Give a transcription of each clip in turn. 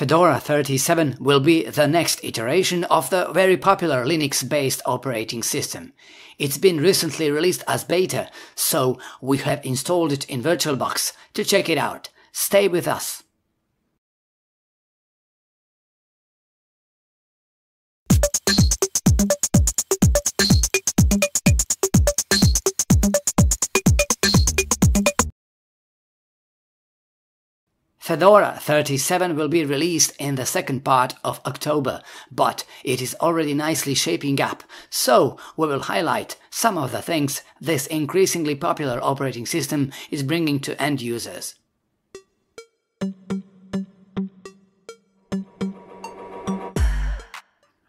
Fedora 37 will be the next iteration of the very popular Linux-based operating system. It's been recently released as beta, so we have installed it in VirtualBox to check it out. Stay with us. Fedora 37 will be released in the second part of October, but it is already nicely shaping up, so we will highlight some of the things this increasingly popular operating system is bringing to end users.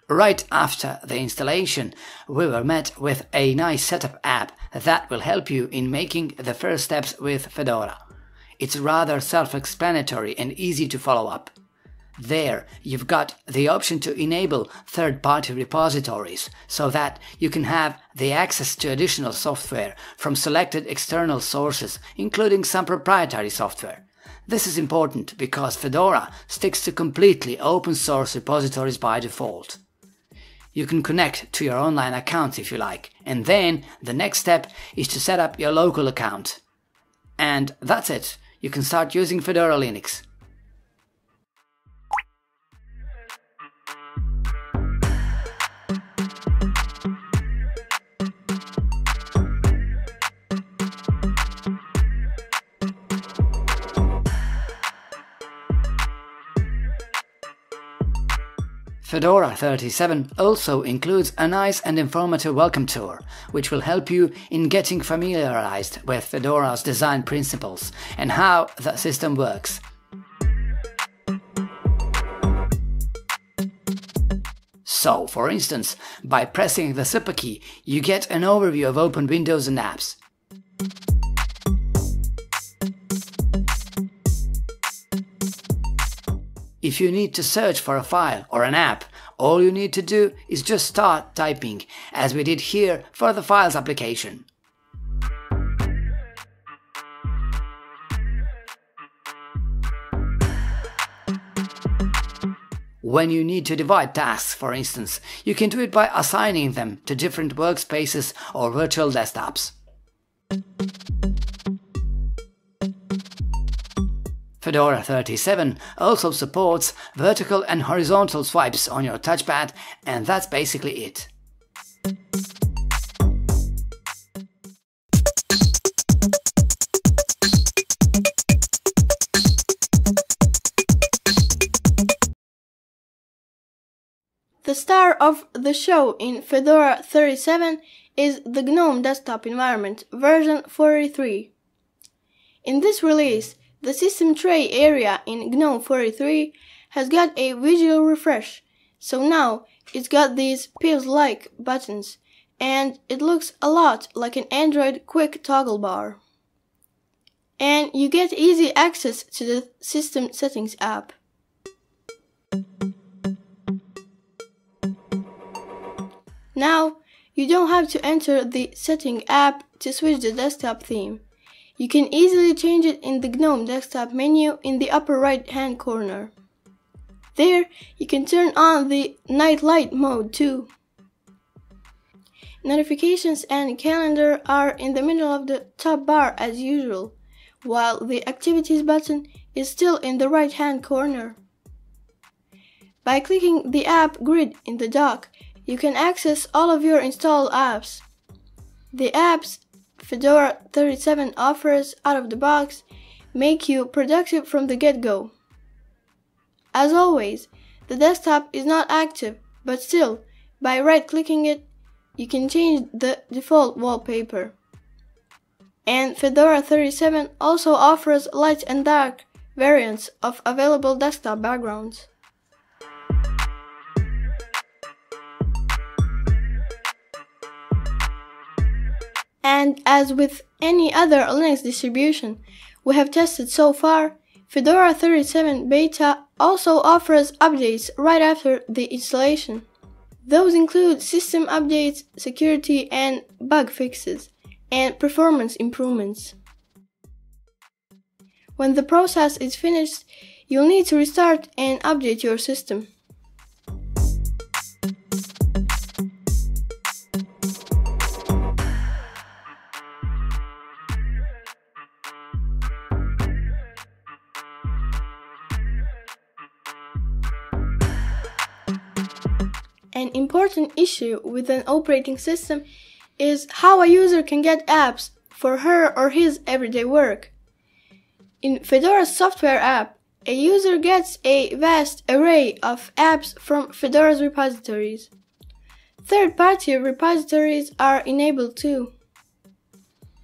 Right after the installation, we were met with a nice setup app that will help you in making the first steps with Fedora. It's rather self-explanatory and easy to follow up. There, you've got the option to enable third-party repositories so that you can have the access to additional software from selected external sources, including some proprietary software. This is important because Fedora sticks to completely open source repositories by default. You can connect to your online accounts if you like, and then the next step is to set up your local account. And that's it you can start using Fedora Linux. Fedora 37 also includes a nice and informative welcome tour, which will help you in getting familiarized with Fedora's design principles and how the system works. So, for instance, by pressing the super key, you get an overview of open windows and apps. If you need to search for a file or an app, all you need to do is just start typing, as we did here for the Files application. When you need to divide tasks, for instance, you can do it by assigning them to different workspaces or virtual desktops. Fedora 37 also supports vertical and horizontal swipes on your touchpad, and that's basically it. The star of the show in Fedora 37 is the GNOME desktop environment version 43. In this release, the system tray area in GNOME 43 has got a visual refresh, so now it's got these pause-like buttons, and it looks a lot like an Android quick toggle bar. And you get easy access to the System Settings app. Now, you don't have to enter the Setting app to switch the desktop theme. You can easily change it in the GNOME desktop menu in the upper right hand corner. There, you can turn on the night light mode too. Notifications and calendar are in the middle of the top bar as usual, while the activities button is still in the right hand corner. By clicking the app grid in the dock, you can access all of your installed apps. The apps Fedora 37 offers out of the box make you productive from the get-go. As always, the desktop is not active, but still, by right-clicking it, you can change the default wallpaper. And Fedora 37 also offers light and dark variants of available desktop backgrounds. And as with any other Linux distribution we have tested so far, Fedora 37 Beta also offers updates right after the installation. Those include system updates, security and bug fixes, and performance improvements. When the process is finished, you'll need to restart and update your system. An important issue with an operating system is how a user can get apps for her or his everyday work. In Fedora's software app, a user gets a vast array of apps from Fedora's repositories. Third-party repositories are enabled too.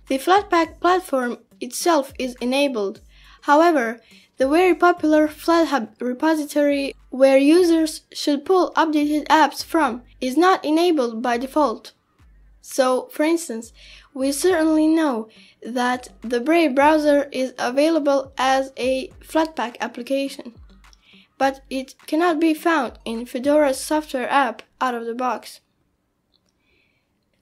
The Flatpak platform itself is enabled. However, the very popular FlatHub repository where users should pull updated apps from is not enabled by default. So, for instance, we certainly know that the Brave browser is available as a Flatpak application, but it cannot be found in Fedora's software app out of the box.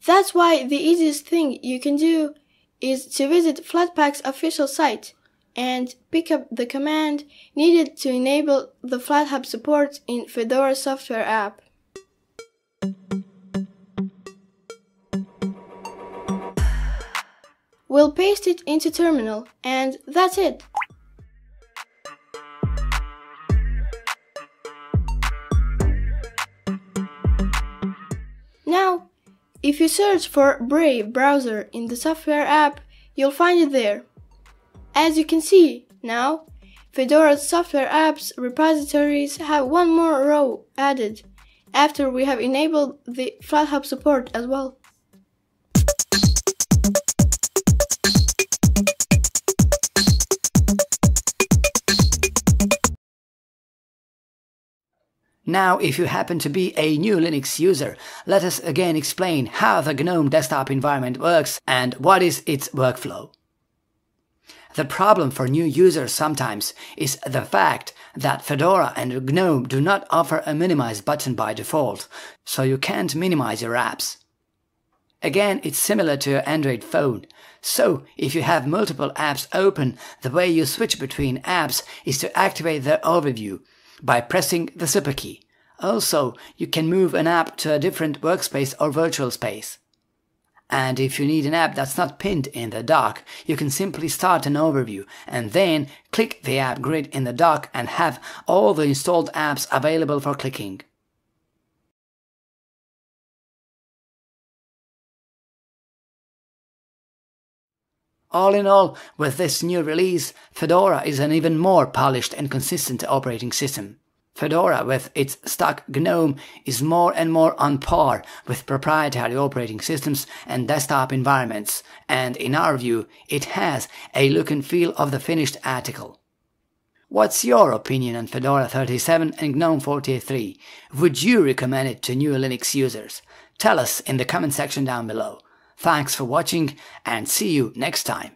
That's why the easiest thing you can do is to visit Flatpak's official site and pick up the command needed to enable the FlatHub support in Fedora software app. We'll paste it into terminal and that's it. Now, if you search for Brave browser in the software app, you'll find it there. As you can see now, Fedora's software apps repositories have one more row added after we have enabled the FlatHub support as well. Now, if you happen to be a new Linux user, let us again explain how the GNOME desktop environment works and what is its workflow. The problem for new users sometimes is the fact that Fedora and GNOME do not offer a minimize button by default, so you can't minimize your apps. Again, it's similar to your Android phone. So, if you have multiple apps open, the way you switch between apps is to activate the overview by pressing the super key. Also, you can move an app to a different workspace or virtual space. And if you need an app that's not pinned in the dock, you can simply start an overview and then click the app grid in the dock and have all the installed apps available for clicking. All in all, with this new release, Fedora is an even more polished and consistent operating system. Fedora, with its stock GNOME, is more and more on par with proprietary operating systems and desktop environments, and in our view, it has a look and feel of the finished article. What's your opinion on Fedora 37 and GNOME 43? Would you recommend it to new Linux users? Tell us in the comment section down below. Thanks for watching and see you next time.